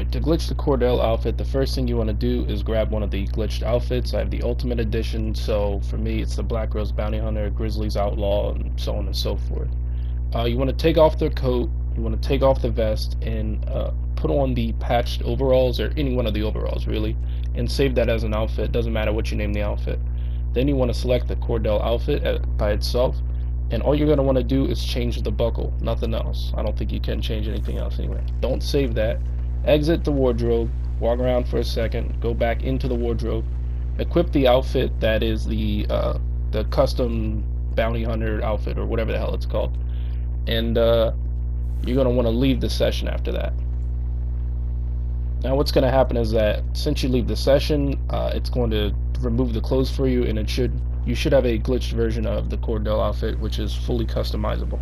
Alright, to glitch the Cordell outfit, the first thing you want to do is grab one of the glitched outfits. I have the Ultimate Edition, so for me it's the Black Rose Bounty Hunter, Grizzly's Outlaw, and so on and so forth. Uh, you want to take off the coat, you want to take off the vest, and uh, put on the patched overalls, or any one of the overalls really, and save that as an outfit. Doesn't matter what you name the outfit. Then you want to select the Cordell outfit at, by itself, and all you're going to want to do is change the buckle, nothing else. I don't think you can change anything else anyway. Don't save that exit the wardrobe, walk around for a second, go back into the wardrobe, equip the outfit that is the uh, the custom bounty hunter outfit or whatever the hell it's called, and uh, you're gonna want to leave the session after that. Now what's going to happen is that since you leave the session, uh, it's going to remove the clothes for you, and it should you should have a glitched version of the Cordell outfit, which is fully customizable.